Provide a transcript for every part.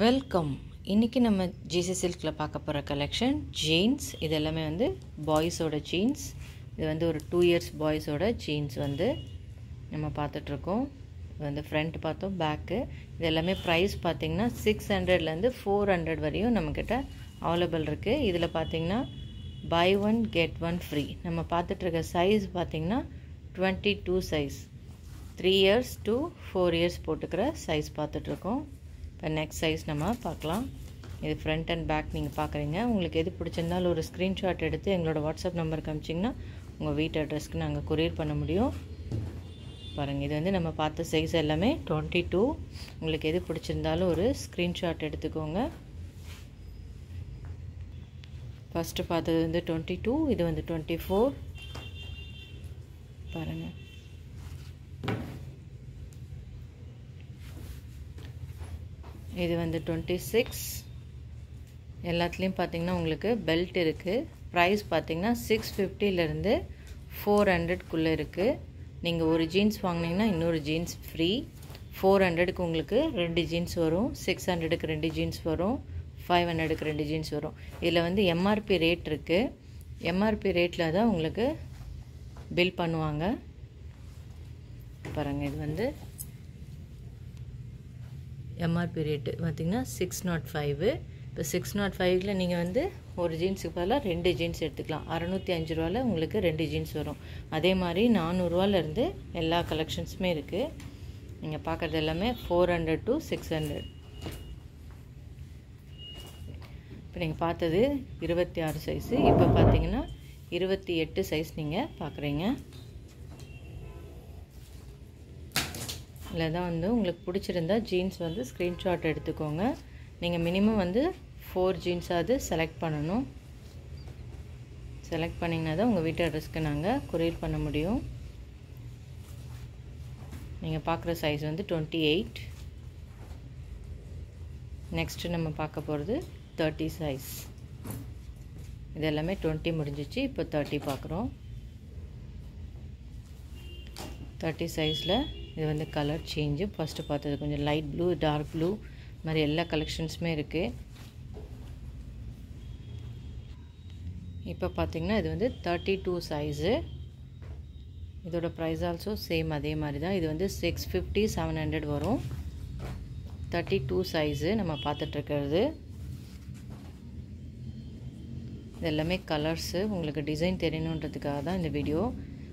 Welcome இன்றைக்கி நம்ம GC சில்கில் பார்க்க போகிற கலெக்ஷன் ஜீன்ஸ் இது எல்லாமே வந்து பாய்ஸோட ஜீன்ஸ் இது வந்து ஒரு டூ இயர்ஸ் பாய்ஸோட ஜீன்ஸ் வந்து நம்ம பார்த்துட்ருக்கோம். இது வந்து ஃப்ரண்ட் பார்த்தோம் பேக்கு இது எல்லாமே ப்ரைஸ் பார்த்திங்கன்னா சிக்ஸ் ஹண்ட்ரட்லேருந்து ஃபோர் ஹண்ட்ரட் வரையும் நம்மக்கிட்ட அவைலபிள் இருக்குது இதில் பார்த்திங்கன்னா buy one get one free நம்ம பார்த்துட்ருக்க சைஸ் பார்த்திங்கன்னா twenty two size three years to four years போட்டுக்கிற சைஸ் பார்த்துட்ருக்கோம். இப்போ நெக்ஸ்ட் சைஸ் நம்ம பார்க்கலாம். இது ஃப்ரண்ட் அண்ட் பேக் நீங்கள் பார்க்குறீங்க. உங்களுக்கு எது பிடிச்சிருந்தாலும் ஒரு ஸ்க்ரீன்ஷாட் எடுத்து எங்களோட வாட்ஸ்அப் நம்பருக்கு அமிச்சிங்கன்னா உங்கள் வீட்டு அட்ரஸ்க்கு நாங்கள் கொரியர் பண்ண முடியும். பாருங்கள் இது வந்து நம்ம பார்த்த சைஸ் எல்லாமே டுவெண்ட்டி டூ உங்களுக்கு எது பிடிச்சிருந்தாலும் ஒரு ஸ்க்ரீன்ஷாட் எடுத்துக்கோங்க. ஃபஸ்ட்டு பார்த்தது வந்து டுவெண்ட்டி டூ இது வந்து டுவெண்ட்டி ஃபோர் பாருங்கள் இது வந்து டுவெண்ட்டி சிக்ஸ் எல்லாத்துலேயும் பார்த்தீங்கன்னா உங்களுக்கு பெல்ட் இருக்குது ப்ரைஸ் பார்த்தீங்கன்னா சிக்ஸ் ஃபிஃப்டிலேருந்து ஃபோர் ஹண்ட்ரட்குள்ளே இருக்குது நீங்கள் ஒரு ஜீன்ஸ் வாங்கினீங்கன்னா இன்னொரு ஜீன்ஸ் ஃப்ரீ ஃபோர் ஹண்ட்ரடுக்கு உங்களுக்கு ரெண்டு ஜீன்ஸ் வரும். சிக்ஸ் ஹண்ட்ரடுக்கு ரெண்டு ஜீன்ஸ் வரும். ஃபைவ் ஹண்ட்ரடுக்கு ரெண்டு ஜீன்ஸ் வரும். இதில் வந்து எம்ஆர்பி ரேட் இருக்குது எம்ஆர்பி ரேட்டில் தான் உங்களுக்கு பில் பண்ணுவாங்க. பாருங்கள் இது வந்து எம்ஆர்பி ரேட்டு பார்த்திங்கன்னா சிக்ஸ் நாட் ஃபைவு இப்போ சிக்ஸ் நாட் ஃபைவ்ல நீங்கள் வந்து ஒரு ஜீன்ஸுக்கு பதிலாக ரெண்டு ஜீன்ஸ் எடுத்துக்கலாம். அறநூற்றி அஞ்சு ரூபாவில் உங்களுக்கு ரெண்டு ஜீன்ஸ் வரும். அதே மாதிரி நானூறுரூவாலேருந்து எல்லா கலெக்ஷன்ஸுமே இருக்குது நீங்கள் பார்க்குறது எல்லாமே four hundred to six hundred இப்போ நீங்கள் பார்த்தது இருபத்தி ஆறு சைஸு இப்போ பார்த்தீங்கன்னா இருபத்தி எட்டு சைஸ் நீங்கள் பார்க்குறீங்க இதில் தான் வந்து உங்களுக்கு பிடிச்சிருந்தா ஜீன்ஸ் வந்து ஸ்க்ரீன்ஷாட் எடுத்துக்கோங்க. நீங்கள் மினிமம் வந்து ஃபோர் ஜீன்ஸாவது செலக்ட் பண்ணணும். செலக்ட் பண்ணிங்கன்னா தான் உங்கள் வீட்டு அட்ரஸ்க்கு நாங்கள் கொரியர் பண்ண முடியும். நீங்கள் பார்க்குற சைஸ் வந்து டுவெண்ட்டி எயிட் நெக்ஸ்ட்டு நம்ம பார்க்க போகிறது தேர்ட்டி சைஸ் இது எல்லாமே டுவெண்ட்டி முடிஞ்சிச்சு இப்போ தேர்ட்டி பார்க்குறோம் தேர்ட்டி சைஸில் இது வந்து கலர் சேஞ்சு ஃபஸ்ட்டு பார்த்தது கொஞ்சம் லைட் ப்ளூ டார்க் ப்ளூ மாதிரி எல்லா கலெக்ஷன்ஸுமே இருக்குது இப்போ பார்த்திங்கன்னா இது வந்து தேர்ட்டி டூ சைஸு இதோட ப்ரைஸ் ஆல்சோ சேம் அதே மாதிரி தான். இது வந்து சிக்ஸ் ஃபிஃப்டி செவன் ஹண்ட்ரட் வரும். தேர்ட்டி டூ சைஸு நம்ம பார்த்துட்ருக்கிறது இது எல்லாமே கலர்ஸு உங்களுக்கு டிசைன் தெரியணுன்றதுக்காக தான் இந்த வீடியோ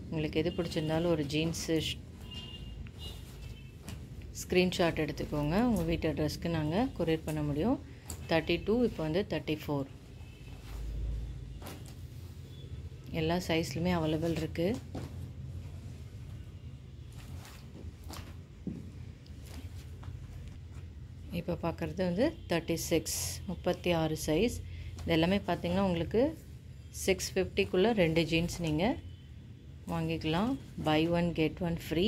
உங்களுக்கு எது பிடிச்சிருந்தாலும் ஒரு ஜீன்ஸு ஸ்க்ரீன்ஷாட் எடுத்துக்கோங்க. உங்கள் வீட்டு அட்ரஸ்க்கு நாங்கள் கொரியர் பண்ண முடியும். தேர்ட்டி டூ இப்போ வந்து தேர்ட்டி ஃபோர் எல்லா சைஸ்லையுமே அவைலபிள் இருக்குது இப்போ பார்க்குறது வந்து தேர்ட்டி சிக்ஸ் முப்பத்தி ஆறு சைஸ் இது எல்லாமே பார்த்திங்கன்னா உங்களுக்கு சிக்ஸ் ஃபிஃப்டிக்குள்ளே ரெண்டு ஜீன்ஸ் நீங்கள் வாங்கிக்கலாம். Buy one get one free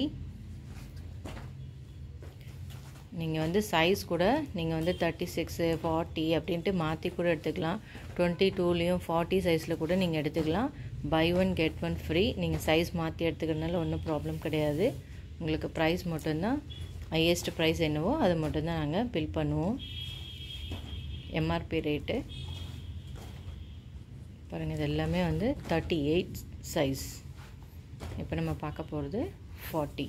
நீங்கள் வந்து சைஸ் கூட நீங்கள் வந்து தேர்ட்டி சிக்ஸு ஃபார்ட்டி அப்படின்ட்டு மாற்றி கூட எடுத்துக்கலாம். டுவெண்ட்டி டூலேயும் ஃபார்ட்டி சைஸில் கூட நீங்கள் எடுத்துக்கலாம். Buy one get one free நீங்கள் சைஸ் மாற்றி எடுத்துக்கிறதுனால ஒன்றும் ப்ராப்ளம் கிடையாது. உங்களுக்கு ப்ரைஸ் மட்டும்தான். ஹையஸ்ட் ப்ரைஸ் என்னவோ அது மட்டும்தான் நாங்கள் பில் பண்ணுவோம். எம்ஆர்பி ரேட்டு பாருங்கள் இது எல்லாமே வந்து தேர்ட்டி எயிட் சைஸ் இப்போ நம்ம பார்க்க போகிறது ஃபார்ட்டி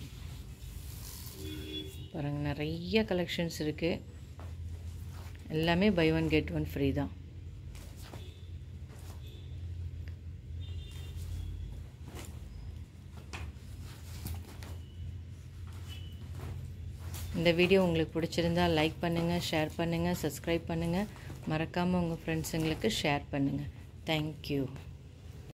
பாருங்கள் நிறைய கலெக்ஷன்ஸ் இருக்குது எல்லாமே buy one get one free தான். இந்த வீடியோ உங்களுக்கு பிடிச்சிருந்தால் லைக் பண்ணுங்கள் ஷேர் பண்ணுங்கள் சப்ஸ்கிரைப் பண்ணுங்கள் மறக்காமல் உங்கள் ஃப்ரெண்ட்ஸுங்களுக்கு ஷேர் பண்ணுங்கள் தேங்க்யூ